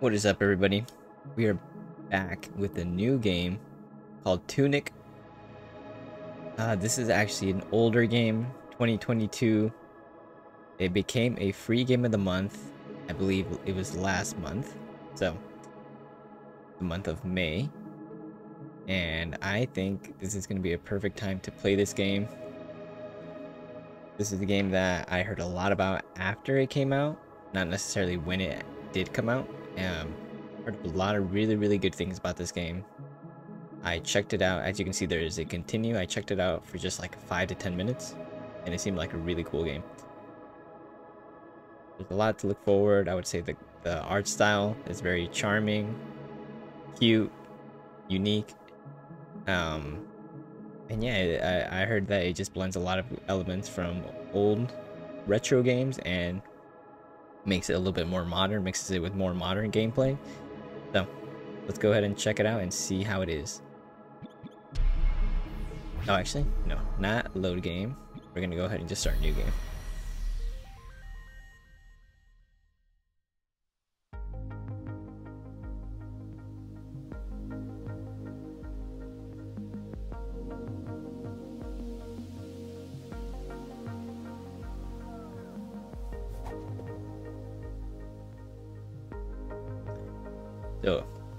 What is up, everybody? We are back with a new game called Tunic. Uh, this is actually an older game, 2022. It became a free game of the month. I believe it was last month. So, the month of May. And I think this is going to be a perfect time to play this game. This is a game that I heard a lot about after it came out, not necessarily when it did come out. Um, heard a lot of really, really good things about this game. I checked it out. As you can see, there is a continue. I checked it out for just like 5 to 10 minutes, and it seemed like a really cool game. There's a lot to look forward. I would say the, the art style is very charming, cute, unique. Um, and yeah, I, I heard that it just blends a lot of elements from old retro games and makes it a little bit more modern, mixes it with more modern gameplay. So let's go ahead and check it out and see how it is. Oh, actually, no, not load game. We're gonna go ahead and just start new game.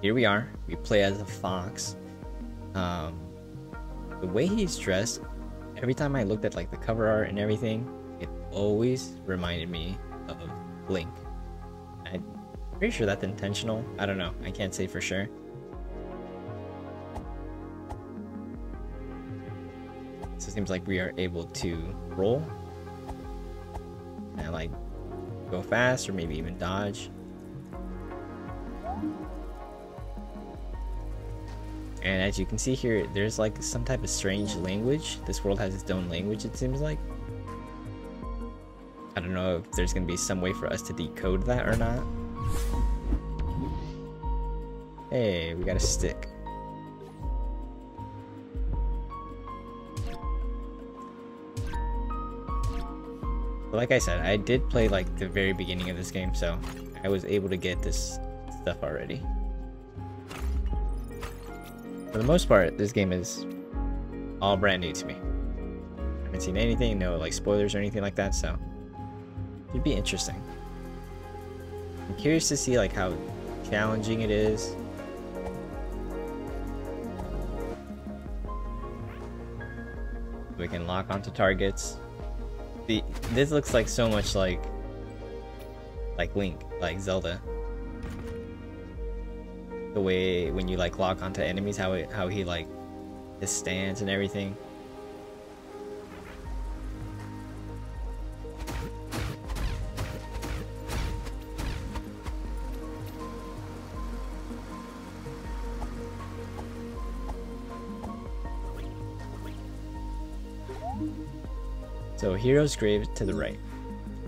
Here we are. We play as a fox. Um, the way he's dressed, every time I looked at like the cover art and everything, it always reminded me of Link. I'm pretty sure that's intentional. I don't know. I can't say for sure. So it seems like we are able to roll and like go fast or maybe even dodge. And as you can see here, there's like some type of strange language. This world has its own language, it seems like. I don't know if there's going to be some way for us to decode that or not. Hey, we got a stick. Like I said, I did play like the very beginning of this game, so I was able to get this stuff already. For the most part, this game is all brand new to me. I haven't seen anything, no like spoilers or anything like that, so it'd be interesting. I'm curious to see like how challenging it is. We can lock onto targets. The this looks like so much like like Link, like Zelda the way when you like lock onto enemies, how it how he like his stance and everything. So Hero's Grave to the right.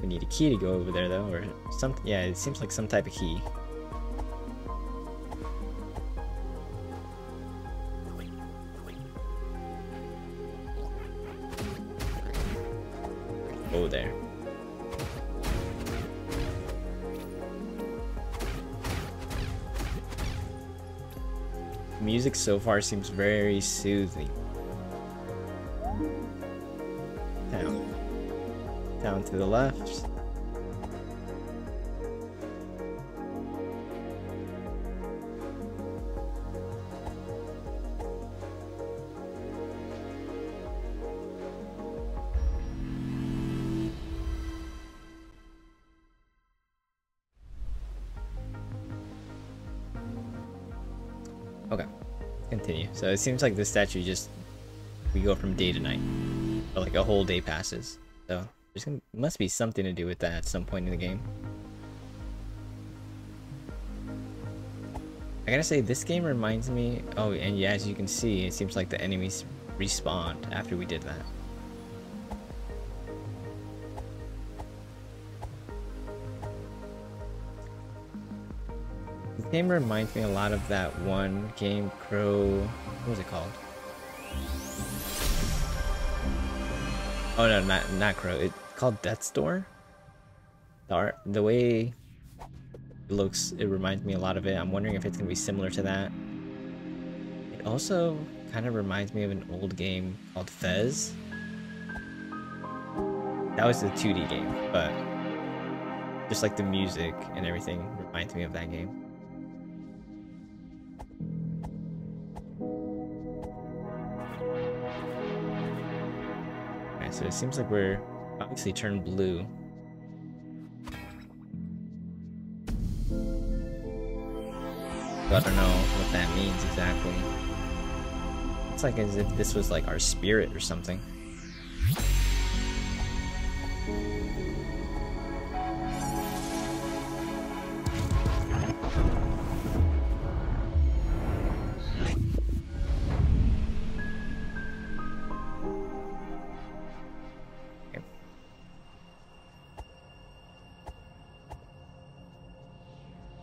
We need a key to go over there though, or something. Yeah, it seems like some type of key. So far seems very soothing. Down. Down to the left. Continue. So it seems like the statue just we go from day to night, or like a whole day passes. So there's must be something to do with that at some point in the game. I gotta say, this game reminds me. Oh, and yeah, as you can see, it seems like the enemies respawned after we did that. Game reminds me a lot of that one game, Crow... What was it called? Oh no, not not Crow. It's called Death's Door. The art, the way It looks, it reminds me a lot of it. I'm wondering if it's gonna be similar to that. It also kind of reminds me of an old game called Fez. That was the 2D game, but just like the music and everything reminds me of that game. So it seems like we're obviously turned blue. I don't know what that means exactly. It's like as if this was like our spirit or something.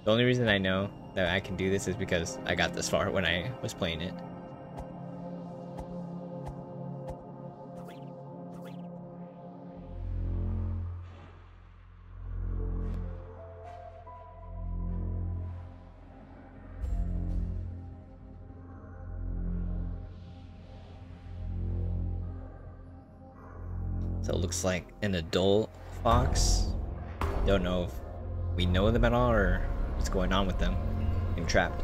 The only reason I know that I can do this is because I got this far when I was playing it. So it looks like an adult fox. Don't know if we know them at all or what's going on with them. Being trapped.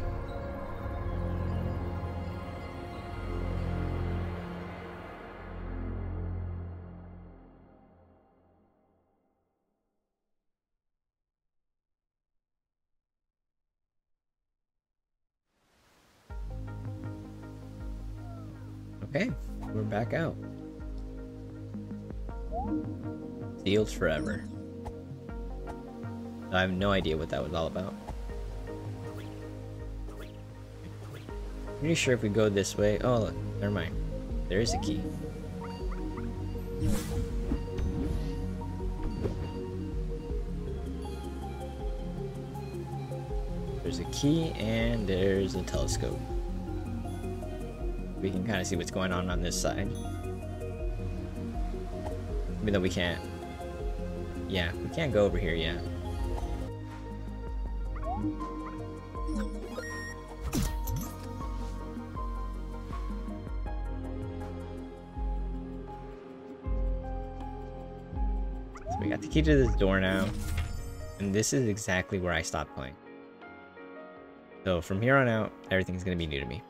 Okay, we're back out. Sealed forever. I have no idea what that was all about. Pretty sure if we go this way... Oh, look, never mind. There is a key. There's a key and there's a telescope. We can kind of see what's going on on this side. Even though we can't... Yeah, we can't go over here yet. Key to this door now. And this is exactly where I stopped playing. So from here on out, everything's going to be new to me.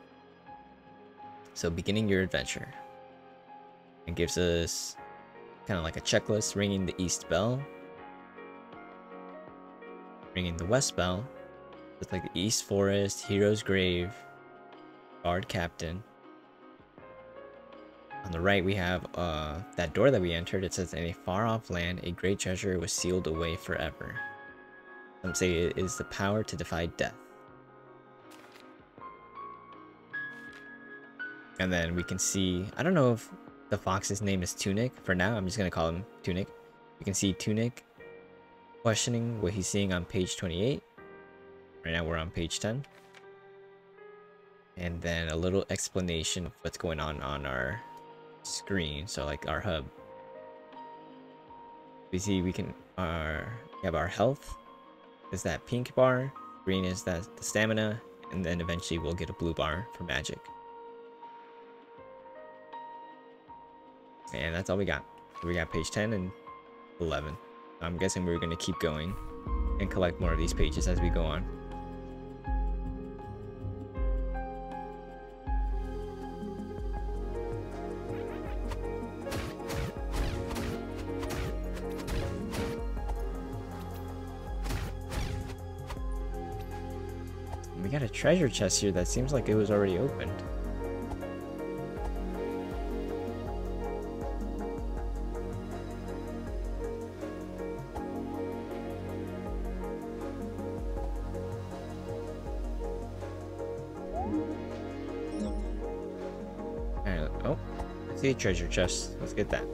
So beginning your adventure. It gives us kind of like a checklist, ringing the east bell. Ringing the west bell. It's like the east forest, hero's grave, guard captain. On the right we have uh, that door that we entered. It says in a far off land, a great treasure was sealed away forever. Some say it is the power to defy death. And then we can see, I don't know if the fox's name is Tunic. For now, I'm just going to call him Tunic. You can see Tunic questioning what he's seeing on page 28. Right now we're on page 10. And then a little explanation of what's going on on our screen. So like our hub. We see we can, our, we have our health. Is that pink bar. Green is that the stamina. And then eventually we'll get a blue bar for magic. And that's all we got. We got page 10 and 11. I'm guessing we're going to keep going and collect more of these pages as we go on. Treasure chest here that seems like it was already opened. Alright, oh, I see a treasure chest. Let's get that.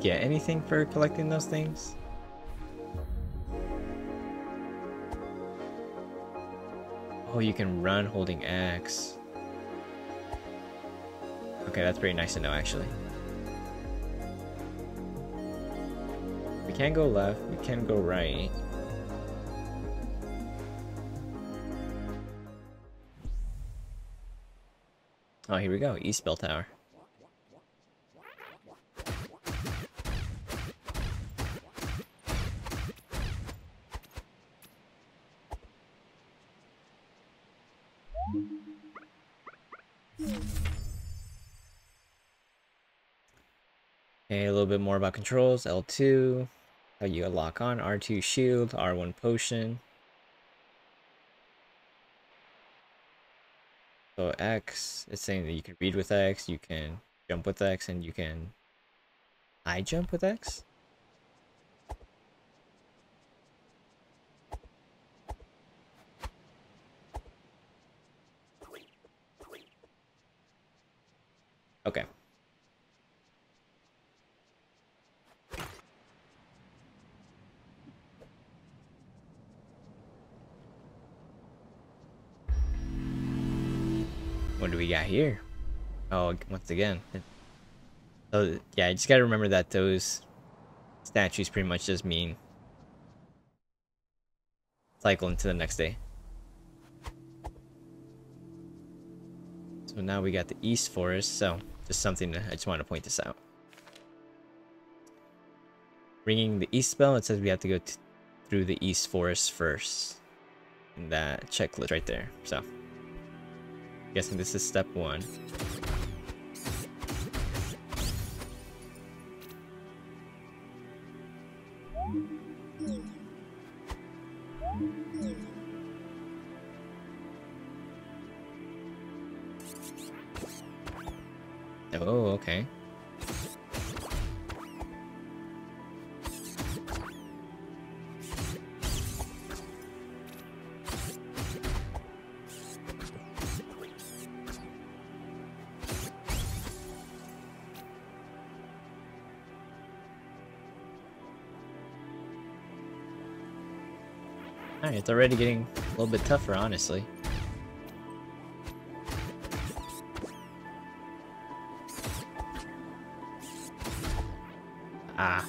Get anything for collecting those things? Oh, you can run holding X. Okay, that's pretty nice to know, actually. We can go left, we can go right. Oh, here we go, East Bell Tower. Okay, a little bit more about controls. L2, how you lock on. R2 shield, R1 potion. So X, it's saying that you can read with X, you can jump with X, and you can I jump with X? Okay. Here? Oh, once again. So, oh, yeah, I just gotta remember that those statues pretty much just mean cycle into the next day. So now we got the East Forest, so just something I just want to point this out. Ringing the East Bell, it says we have to go through the East Forest first. In that checklist right there, so. Guessing this is step one. Oh, okay. Already getting a little bit tougher, honestly. Ah.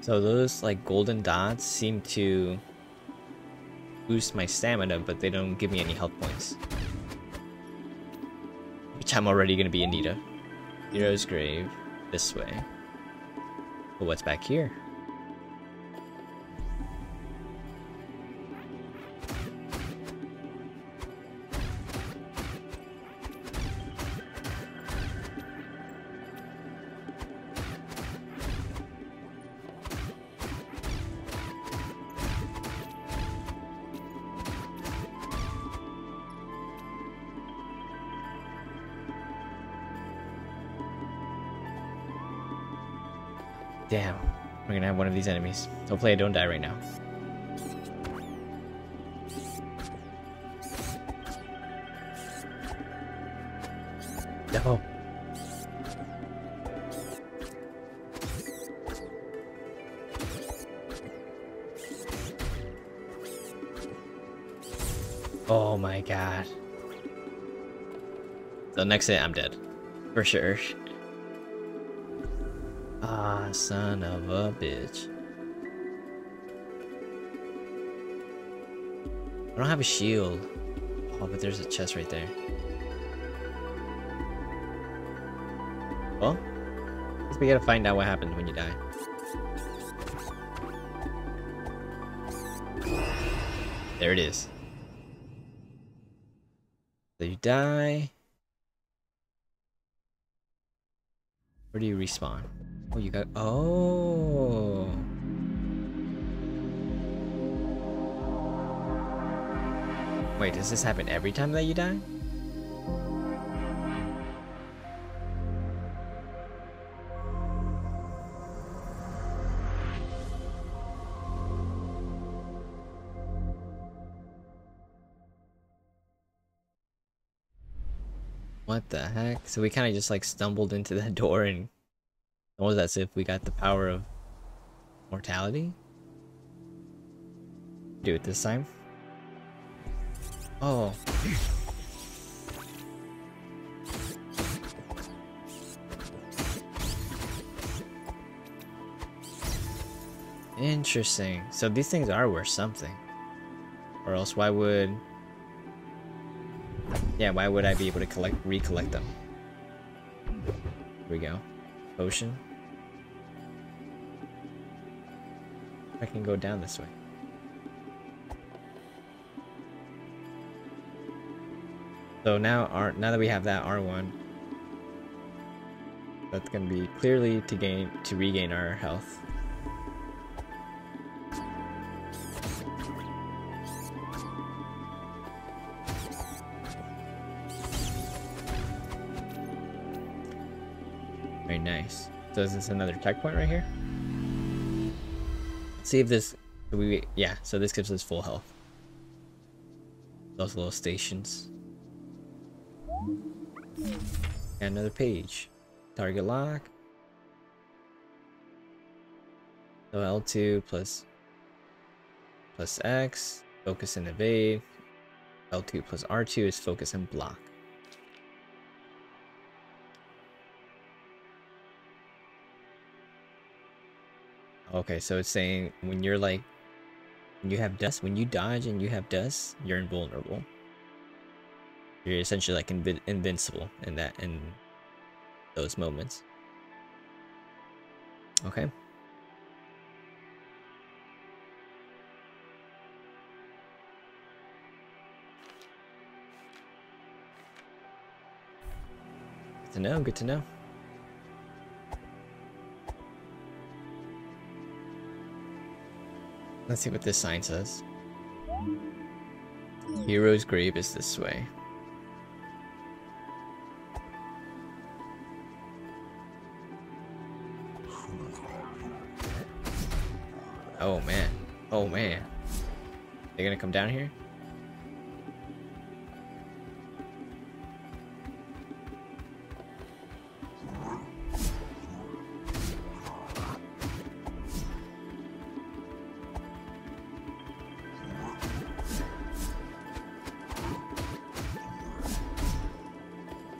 So those like golden dots seem to boost my stamina, but they don't give me any health points. I'm already gonna be Anita. Hero's grave, this way. But what's back here? These enemies. Hopefully I don't die right now. No. Oh my god. So next hit, I'm dead. For sure. Ah, son of a bitch. I don't have a shield. Oh, but there's a chest right there. Well, guess we gotta find out what happens when you die. There it is. So you die. Where do you respawn? Oh, you got. Oh. Wait, does this happen every time that you die? What the heck? So we kind of just like stumbled into that door and almost as if we got the power of mortality? Do it this time. Oh. Interesting. So these things are worth something. Or else why would... Yeah, why would I be able to collect, recollect them? Here we go. Potion. I can go down this way. So now, R now that we have that R1, that's gonna be clearly to gain to regain our health. Very nice. So is this another checkpoint right here? Let's see if this we yeah, so this gives us full health. Those little stations. Another page. Target lock. So L2 plus plus X, focus and evade. L2 plus R2 is focus and block. Okay, so it's saying when you're like, when you have dust, when you dodge and you have dust, you're invulnerable. You're essentially like invi invincible in that in those moments. Okay. Good to know, good to know. Let's see what this sign says. Hero's grave is this way. Oh man. Oh man. They're gonna come down here?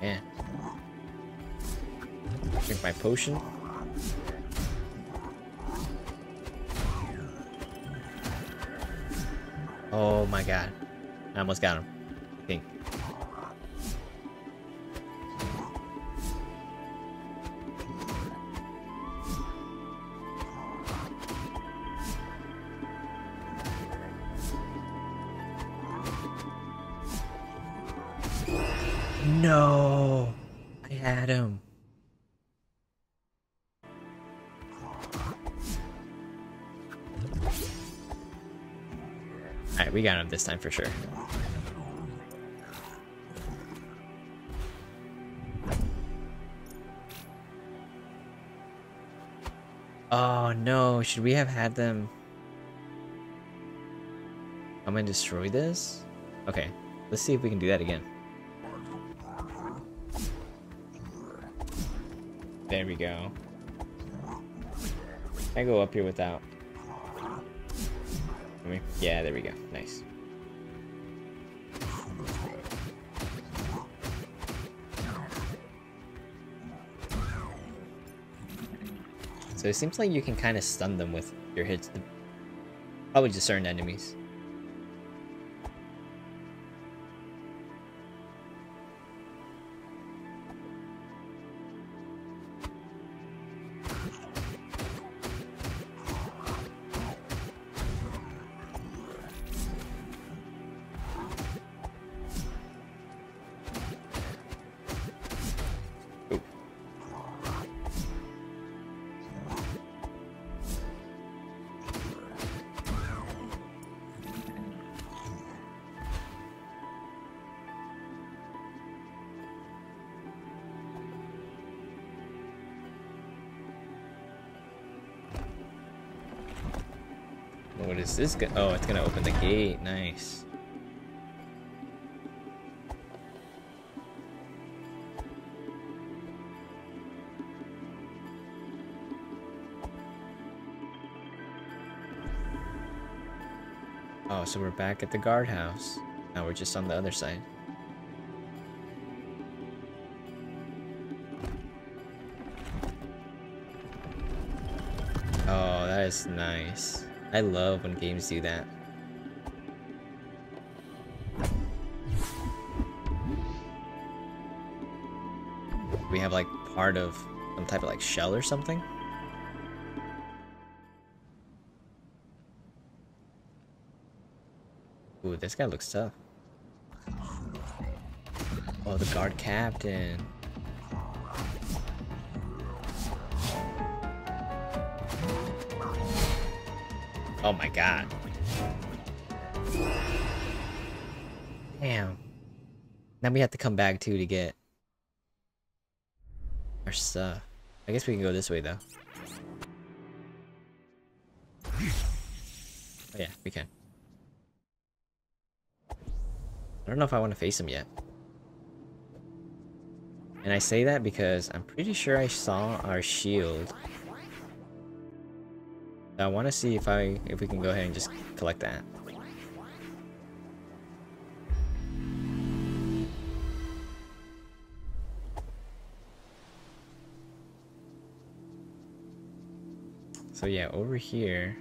Man. Drink my potion. Almost got him. I. No! I had him. We got him this time for sure. Oh no, should we have had them come and destroy this? Okay, let's see if we can do that again. There we go. I go up here without? I mean, yeah, there we go. Nice. So it seems like you can kind of stun them with your hits. Probably just certain enemies. this gonna... Oh, it's gonna open the gate. Nice. Oh, so we're back at the guardhouse. Now we're just on the other side. Oh, that is nice. I love when games do that. We have like part of some type of like shell or something? Ooh, this guy looks tough. Oh, the guard captain. Oh my god. Damn. Now we have to come back too to get our stuff. I guess we can go this way though. Oh yeah, we can. I don't know if I want to face him yet. And I say that because I'm pretty sure I saw our shield. I want to see if I if we can go ahead and just collect that. So yeah, over here.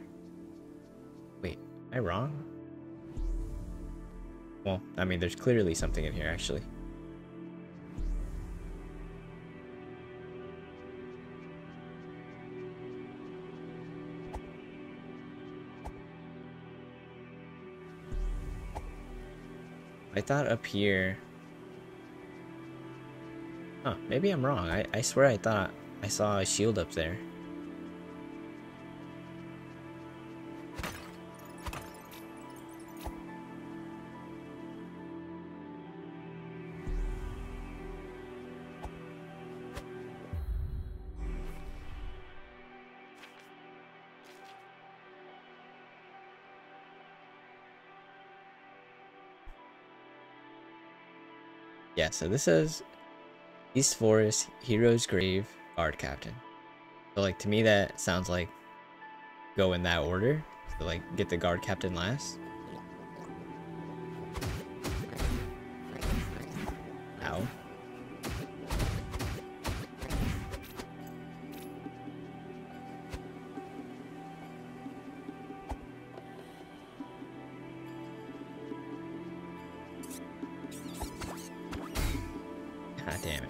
Wait, am I wrong? Well, I mean, there's clearly something in here, actually. I thought up here... Huh, maybe I'm wrong. I, I swear I thought I saw a shield up there. Yeah, so this is East Forest Hero's Grave Guard Captain. So like to me that sounds like go in that order. So like get the guard captain last. God damn it.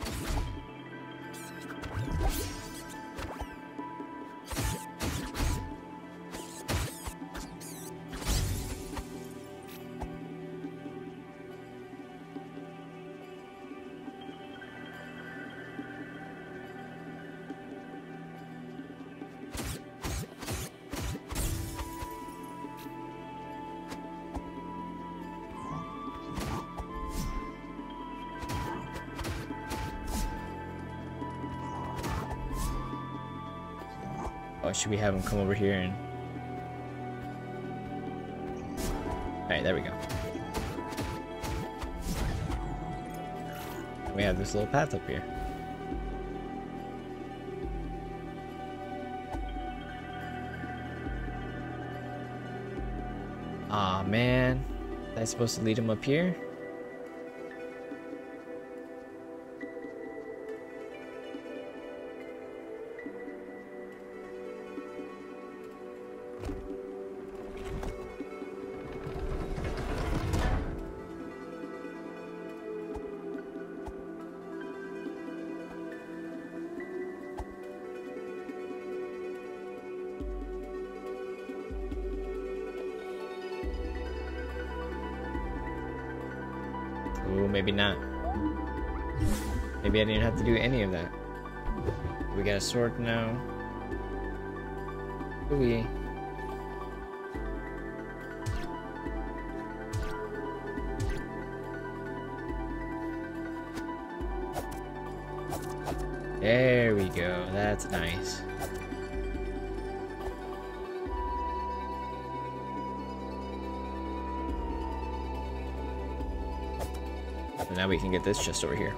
Should we have him come over here and... Alright, there we go. We have this little path up here. Aw, man. Am I supposed to lead him up here? Maybe not. Maybe I didn't have to do any of that. We got a sword now. Ooh. There we go. That's nice. Now we can get this chest over here.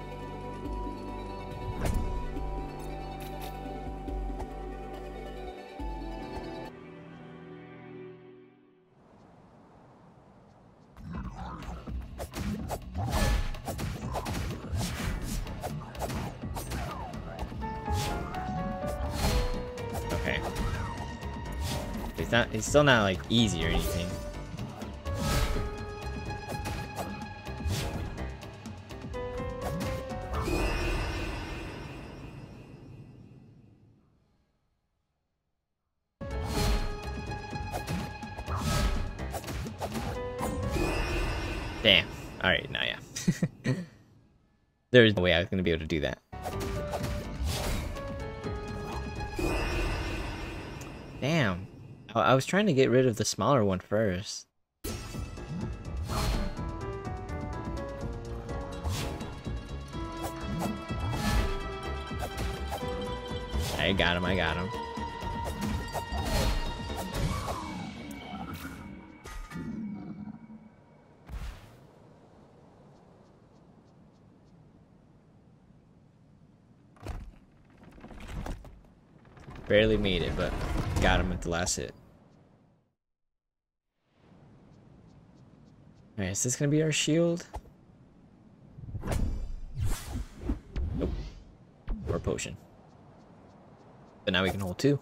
Okay. It's not it's still not like easy or anything. There's no way I was gonna be able to do that. Damn. I, I was trying to get rid of the smaller one first. I got him, I got him. Barely made it, but got him at the last hit. Alright, is this gonna be our shield? Nope. Or potion. But now we can hold two.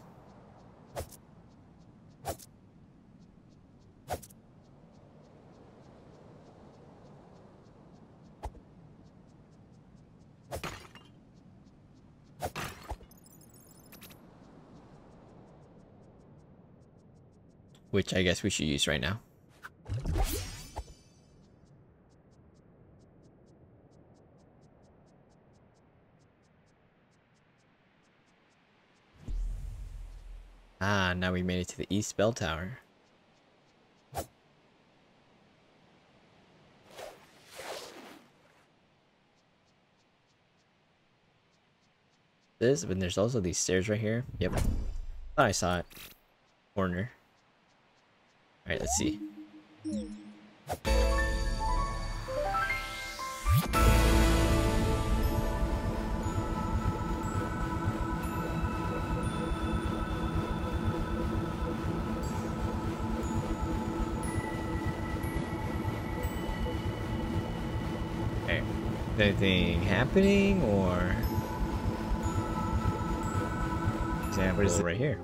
Which I guess we should use right now. Ah, now we made it to the East Bell Tower. This, but there's also these stairs right here. Yep. I saw it. Corner. Alright, let's see. Okay. Anything happening or example is it right here?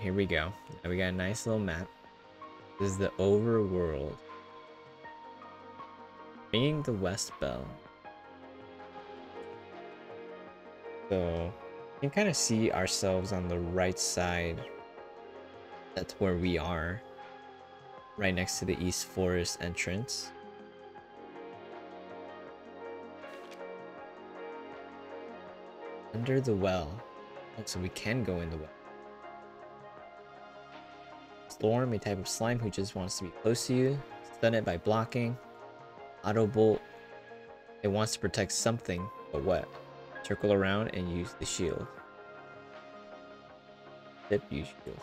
Here we go. Now we got a nice little map. This is the overworld. Ringing the West Bell. So, you can kind of see ourselves on the right side. That's where we are. Right next to the East Forest entrance. Under the well. Oh, so we can go in the well. Storm, a type of slime who just wants to be close to you. Stun it by blocking. Auto Bolt. It wants to protect something, but what? Circle around and use the shield. Dip use shield.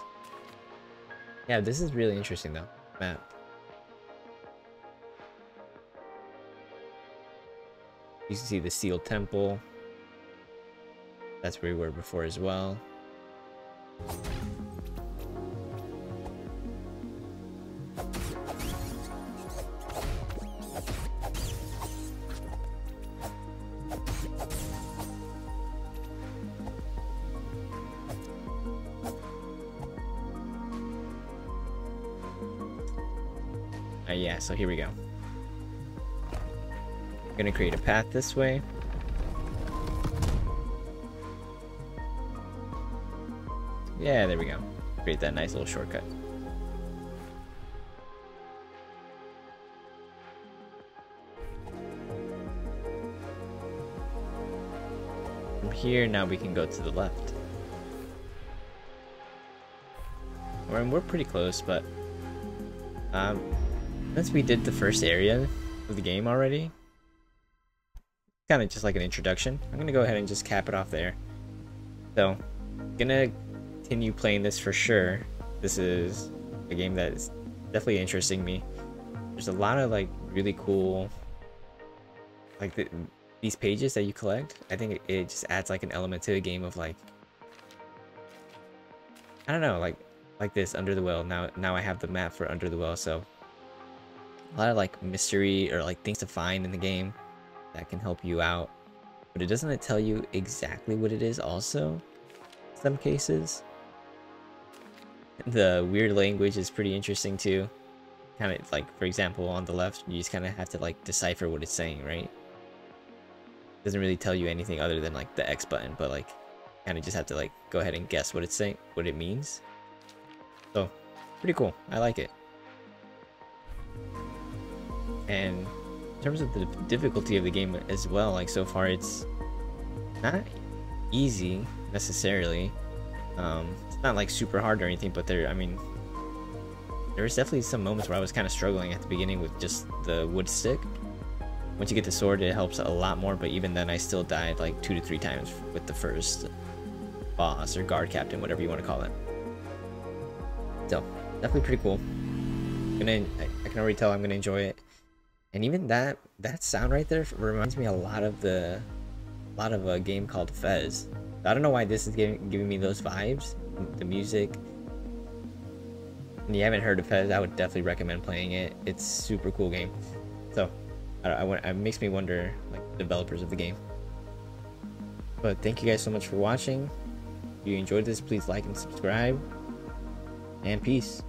Yeah, this is really interesting though. Map. You can see the sealed temple. That's where we were before as well. So here we go. I'm gonna create a path this way. Yeah, there we go. Create that nice little shortcut. From here, now we can go to the left. We're, we're pretty close, but um, since we did the first area of the game already, kind of just like an introduction, I'm gonna go ahead and just cap it off there. So, gonna continue playing this for sure. This is a game that is definitely interesting me. There's a lot of like really cool, like the, these pages that you collect. I think it, it just adds like an element to the game of like, I don't know, like like this under the well. Now now I have the map for under the well, so a lot of like mystery or like things to find in the game that can help you out. But it doesn't tell you exactly what it is also some cases. The weird language is pretty interesting too. Kind of like, for example, on the left, you just kind of have to like decipher what it's saying, right? Doesn't really tell you anything other than like the X button, but like, kind of just have to like go ahead and guess what it's saying, what it means. So, pretty cool. I like it. And in terms of the difficulty of the game as well, like so far it's not easy necessarily. Um, it's not like super hard or anything, but there, I mean, there was definitely some moments where I was kind of struggling at the beginning with just the wood stick. Once you get the sword, it helps a lot more, but even then I still died like two to three times with the first boss or guard captain, whatever you want to call it. So, definitely pretty cool. I'm gonna, I can already tell I'm gonna enjoy it. And even that, that sound right there reminds me a lot of the, a lot of a game called Fez. I don't know why this is giving, giving me those vibes. The music. And you haven't heard of Fez, I would definitely recommend playing it. It's super cool game. So, I, I, it makes me wonder, like, developers of the game. But thank you guys so much for watching. If you enjoyed this, please like and subscribe. And peace.